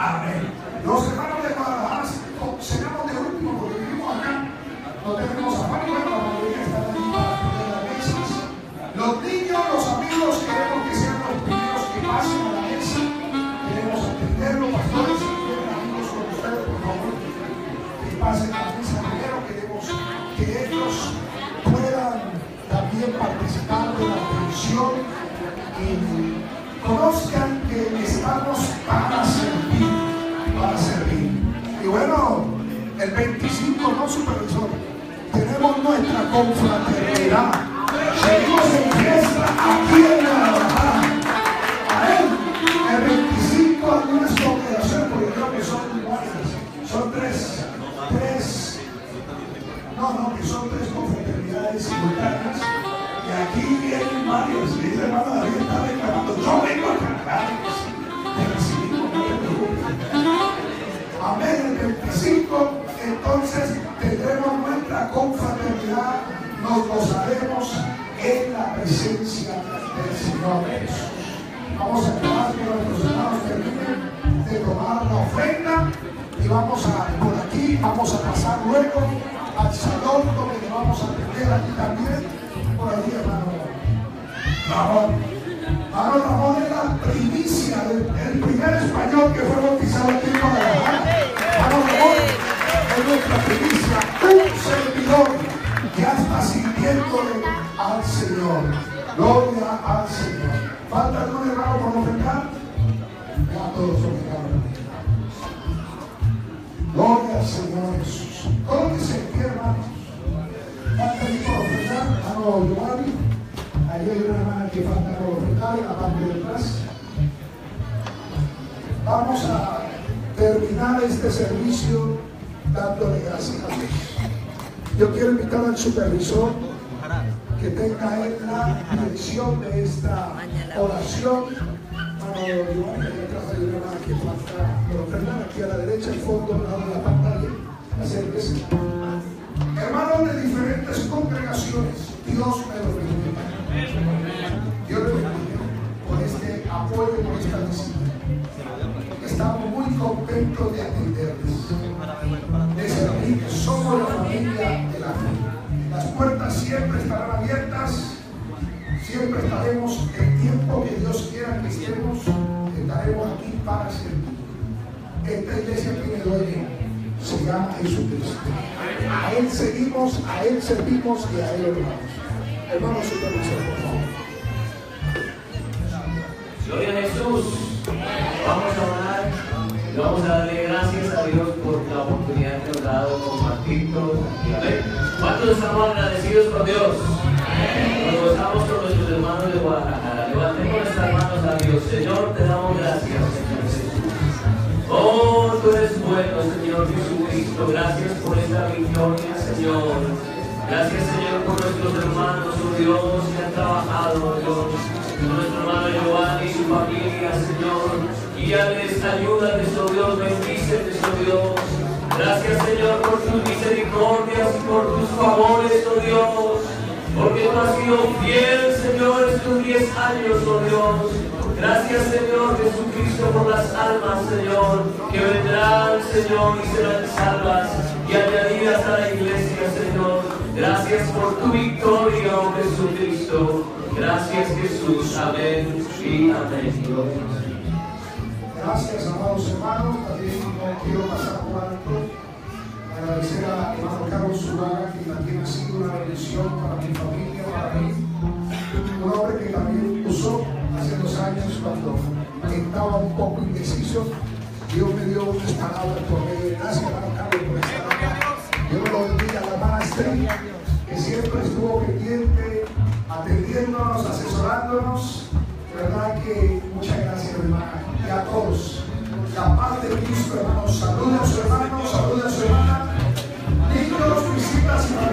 Amén. Los hermanos de Guadalajara cenamos de último porque vivimos acá. No tenemos a y la mayoría están ahí para las mesas. Los niños, los amigos, queremos que sean los primeros que pasen a la mesa. Queremos atenderlo, pastores, si quieren amigos con ustedes, por favor, que pasen a la mesa primero. Queremos que ellos puedan también participar de la atención y conozcan que estamos para 25, no supervisor, tenemos nuestra confraternidad. Seguimos en fiesta aquí en Guadalajara. A el 25 algunas congregaciones, porque creo que son varias, son tres, tres, no, no, que son tres confraternidades simultáneas. Y aquí vienen varias, dice hermano David está declarando, yo vengo a cantar, te recibimos, no te preocupes. Amén, el 25, entonces tendremos nuestra confraternidad, nos gozaremos en la presencia del Señor Jesús. Vamos a esperar que nuestros hermanos terminen de tomar la ofrenda y vamos a, por aquí, vamos a pasar luego al salón donde vamos a atender aquí también. Por aquí, hermano Ramón. Ramón es la primicia el primer español que fue bautizado aquí en nuestra primicia, un servidor que ya está sintiéndole al Señor. Gloria al Señor. ¿Falta algún hermano por ofrendar? Ya todos ofrendaron. Gloria al Señor Jesús. Colóquese en pie, hermanos. Falta alguien por ofrendar, hermano Giovanni. Ahí hay una hermana que falta por ofrendar en la parte de atrás. Vamos a terminar este servicio dándole gracias a Dios. Yo quiero invitar al supervisor que tenga él la dirección de esta oración. Atrás hay una hermana que falta aquí a la derecha, al fondo, al lado de la pantalla. Acérquese. Hermanos de diferentes congregaciones, Dios me lo bendiga. Dios me bendiga por este apoyo, por esta visita. Estamos muy contentos de atenderles, de. Somos la familia de la fe. Las puertas siempre estarán abiertas, siempre estaremos el tiempo que Dios quiera que estemos, estaremos aquí para servir. Esta iglesia tiene dueño, se llama Jesucristo. A Él seguimos, a Él servimos y a Él oramos. Hermano supervisor, por favor. Gloria a Jesús. Vamos a orar. y Vamos a darle gracias a Dios por la oportunidad ¿Cuántos estamos agradecidos con Dios? Nos gozamos con nuestros hermanos de Guadalajara. Levantemos nuestras manos a Dios. Señor, te damos gracias, Señor Jesús. Oh, tú eres bueno, Señor Jesucristo. Gracias por esta victoria, Señor. Gracias, Señor, por nuestros hermanos, oh Dios, que han trabajado, Dios. Nuestro hermano Giovanni y su familia, Señor. Guíales, ayúdales, oh Dios, bendíceles, oh Dios. Gracias, Señor, por tus misericordias y por tú has sido fiel, Señor, estos 10 años, oh Dios. Gracias, Señor Jesucristo, por las almas, Señor, que vendrán, Señor, y serán salvas y añadidas a la iglesia, Señor. Gracias por tu victoria, oh Jesucristo. Gracias, Jesús. Amén y amén. Gracias, amados hermanos. También quiero pasar por años cuando estaba un poco indeciso. Dios me dio unas palabras por medio de gracias, hermano Carlos, por estar acá. Dios lo bendiga, la Estrella, que siempre estuvo pendiente, atendiéndonos, asesorándonos. De verdad que muchas gracias, hermana. Y a todos. La paz de Cristo, hermanos. Saludos a su hermano, saludos a su hermana. Niños, visitas y por